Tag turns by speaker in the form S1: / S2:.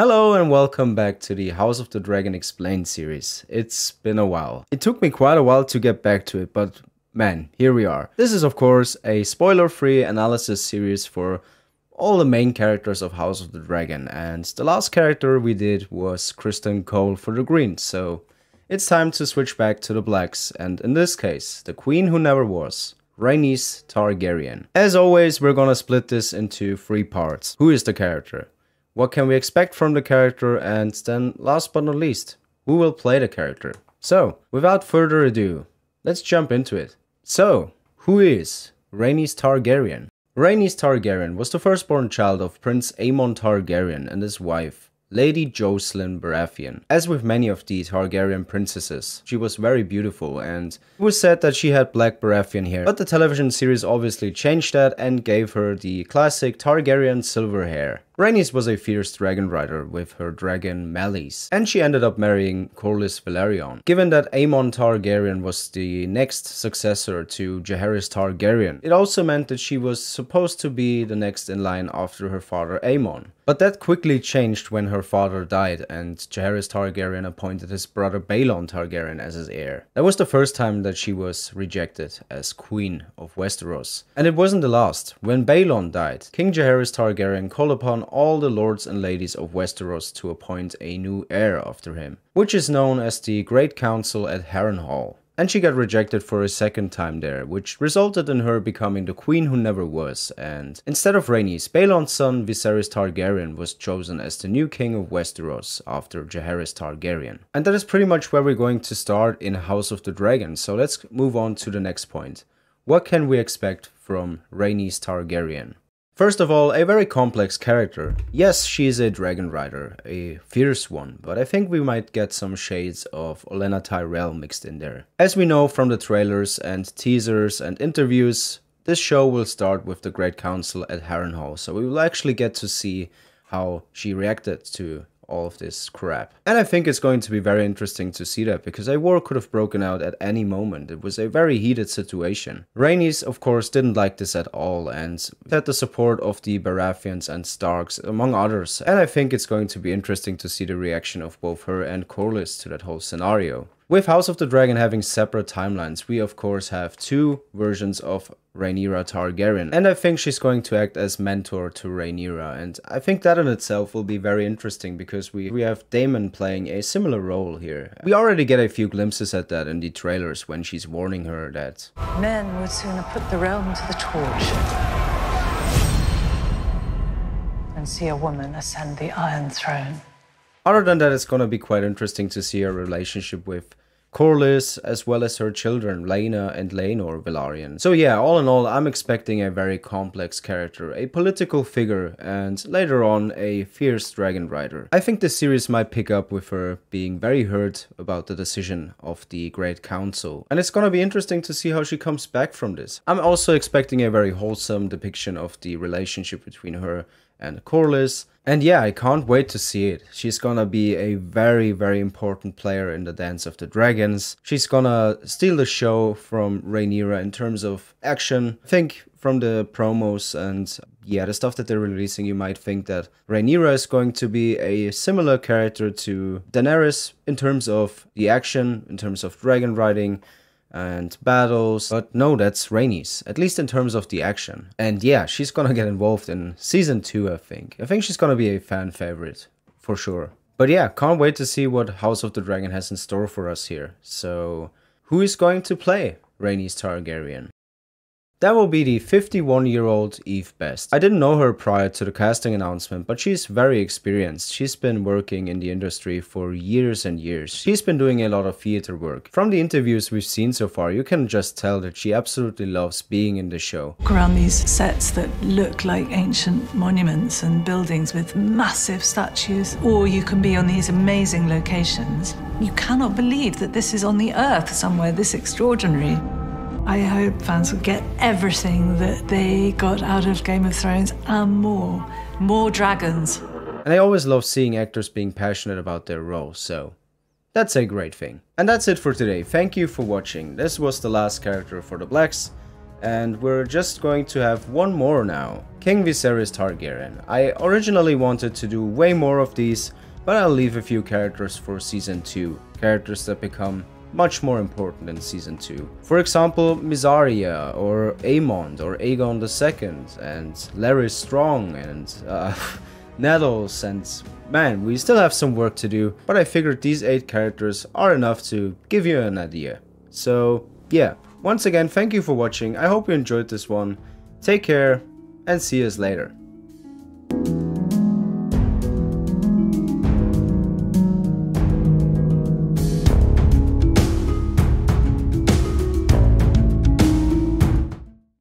S1: Hello and welcome back to the House of the Dragon Explained series. It's been a while. It took me quite a while to get back to it, but man, here we are. This is of course a spoiler-free analysis series for all the main characters of House of the Dragon, and the last character we did was Criston Cole for the Greens, so it's time to switch back to the Blacks, and in this case, the Queen Who Never Was. Rhaenys Targaryen. As always, we're gonna split this into three parts. Who is the character? What can we expect from the character? And then last but not least, who will play the character? So, without further ado, let's jump into it. So, who is Rhaenys Targaryen? Rhaenys Targaryen was the firstborn child of Prince Aemon Targaryen and his wife, Lady Jocelyn Baratheon. As with many of the Targaryen princesses, she was very beautiful and it was said that she had black Baratheon hair, but the television series obviously changed that and gave her the classic Targaryen silver hair. Rhaenys was a fierce dragon rider with her dragon Meleys, and she ended up marrying Corlys Velaryon. Given that Aemon Targaryen was the next successor to Jaehaerys Targaryen, it also meant that she was supposed to be the next in line after her father Aemon. But that quickly changed when her father died and Jaehaerys Targaryen appointed his brother Baelon Targaryen as his heir. That was the first time that she was rejected as queen of Westeros. And it wasn't the last. When Baelon died, King Jaehaerys Targaryen called upon all the lords and ladies of Westeros to appoint a new heir after him, which is known as the Great Council at Harrenhal. And she got rejected for a second time there, which resulted in her becoming the queen who never was, and instead of Rhaenys, Baelon's son Viserys Targaryen was chosen as the new king of Westeros after Jaehaerys Targaryen. And that is pretty much where we're going to start in House of the Dragon, so let's move on to the next point. What can we expect from Rhaenys Targaryen? First of all, a very complex character. Yes, she's a dragon rider, a fierce one, but I think we might get some shades of Olenna Tyrell mixed in there. As we know from the trailers and teasers and interviews, this show will start with the Great Council at Harrenhal, so we will actually get to see how she reacted to all of this crap. And I think it's going to be very interesting to see that because a war could have broken out at any moment. It was a very heated situation. Rhaenys, of course, didn't like this at all and had the support of the Baratheons and Starks, among others. And I think it's going to be interesting to see the reaction of both her and Corlys to that whole scenario. With House of the Dragon having separate timelines, we of course have two versions of Rhaenyra Targaryen, and I think she's going to act as mentor to Rhaenyra, and I think that in itself will be very interesting because we, we have Daemon playing a similar role here. We already get a few glimpses at that in the trailers when she's warning her that
S2: Men would sooner put the realm to the torch than see a woman ascend the Iron Throne.
S1: Other than that, it's gonna be quite interesting to see her relationship with Corlys, as well as her children, Laena and Laenor Velaryon. So yeah, all in all, I'm expecting a very complex character, a political figure, and later on, a fierce dragon rider. I think the series might pick up with her being very hurt about the decision of the Great Council, and it's gonna be interesting to see how she comes back from this. I'm also expecting a very wholesome depiction of the relationship between her and Corlys. And yeah, I can't wait to see it. She's gonna be a very, very important player in the Dance of the Dragons. She's gonna steal the show from Rhaenyra in terms of action. I think from the promos and yeah, the stuff that they're releasing, you might think that Rhaenyra is going to be a similar character to Daenerys in terms of the action, in terms of dragon riding, and battles. But no, that's Rhaenys, at least in terms of the action. And yeah, she's gonna get involved in season 2, I think. I think she's gonna be a fan favorite, for sure. But yeah, can't wait to see what House of the Dragon has in store for us here. So, who is going to play Rhaenys Targaryen? That will be the 51 year old Eve Best. I didn't know her prior to the casting announcement, but she's very experienced. She's been working in the industry for years and years. She's been doing a lot of theater work. From the interviews we've seen so far, you can just tell that she absolutely loves being in the show.
S2: Around these sets that look like ancient monuments and buildings with massive statues, or you can be on these amazing locations. You cannot believe that this is on the earth somewhere this extraordinary. I hope fans will get everything that they got out of Game of Thrones and more. More dragons.
S1: And I always love seeing actors being passionate about their role, so that's a great thing. And that's it for today. Thank you for watching. This was the last character for the Blacks. And we're just going to have one more now. King Viserys Targaryen. I originally wanted to do way more of these, but I'll leave a few characters for season 2. Characters that become much more important in season 2. For example, Mysaria or Aemond or Aegon II and Larys Strong and uh, Nettles and man, we still have some work to do, but I figured these 8 characters are enough to give you an idea. So yeah, once again thank you for watching, I hope you enjoyed this one, take care and see us later.